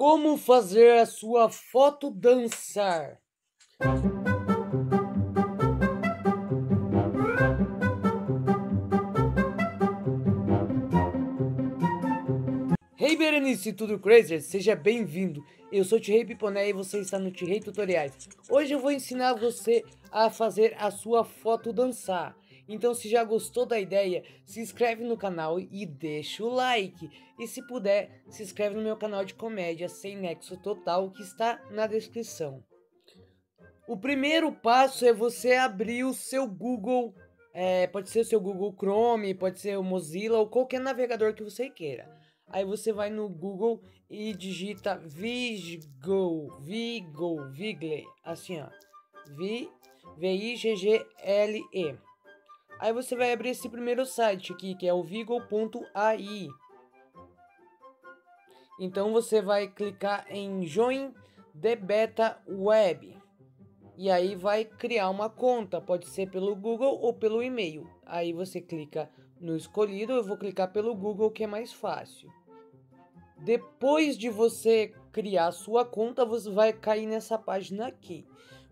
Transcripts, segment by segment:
Como fazer a sua foto dançar? Hey Berenice, tudo crazy? Seja bem-vindo. Eu sou o Tio Piponé e você está no Tio Tutoriais. Hoje eu vou ensinar você a fazer a sua foto dançar. Então se já gostou da ideia, se inscreve no canal e deixa o like. E se puder, se inscreve no meu canal de comédia sem nexo total que está na descrição. O primeiro passo é você abrir o seu Google, é, pode ser o seu Google Chrome, pode ser o Mozilla ou qualquer navegador que você queira. Aí você vai no Google e digita Vigo, Vigo, Vigle, assim ó, V, V-I-G-G-L-E. Aí você vai abrir esse primeiro site aqui, que é o vigo.ai. Então você vai clicar em Join the Beta Web. E aí vai criar uma conta, pode ser pelo Google ou pelo e-mail. Aí você clica no escolhido, eu vou clicar pelo Google que é mais fácil. Depois de você criar sua conta, você vai cair nessa página aqui.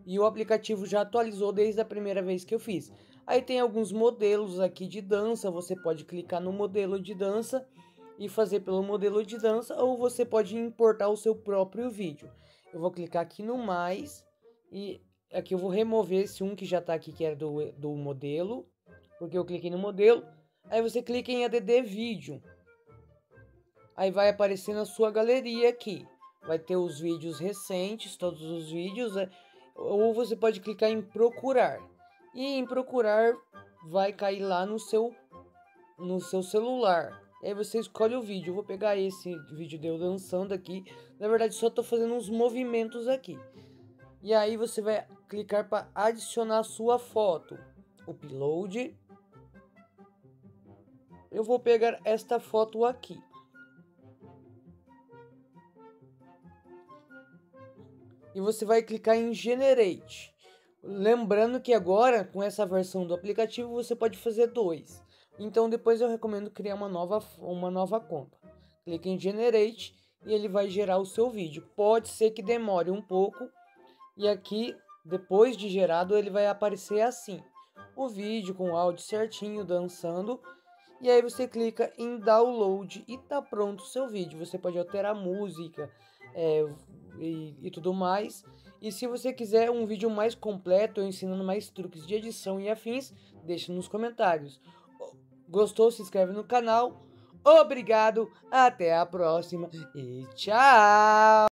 E o aplicativo já atualizou desde a primeira vez que eu fiz. Aí tem alguns modelos aqui de dança, você pode clicar no modelo de dança e fazer pelo modelo de dança, ou você pode importar o seu próprio vídeo. Eu vou clicar aqui no mais e aqui eu vou remover esse um que já está aqui, que era do, do modelo, porque eu cliquei no modelo. Aí você clica em ADD vídeo aí vai aparecer na sua galeria aqui. Vai ter os vídeos recentes, todos os vídeos, né? ou você pode clicar em procurar. E em procurar vai cair lá no seu no seu celular. E aí você escolhe o vídeo. Eu vou pegar esse vídeo de eu dançando aqui. Na verdade, só estou fazendo uns movimentos aqui. E aí você vai clicar para adicionar sua foto. Upload. Eu vou pegar esta foto aqui. e você vai clicar em Generate. Lembrando que agora, com essa versão do aplicativo, você pode fazer dois. Então depois eu recomendo criar uma nova, uma nova conta. Clique em Generate e ele vai gerar o seu vídeo. Pode ser que demore um pouco. E aqui, depois de gerado, ele vai aparecer assim. O vídeo com o áudio certinho, dançando. E aí você clica em Download e tá pronto o seu vídeo. Você pode alterar a música, é, e, e tudo mais. E se você quiser um vídeo mais completo, ensinando mais truques de edição e afins, deixe nos comentários. Gostou? Se inscreve no canal. Obrigado, até a próxima e tchau!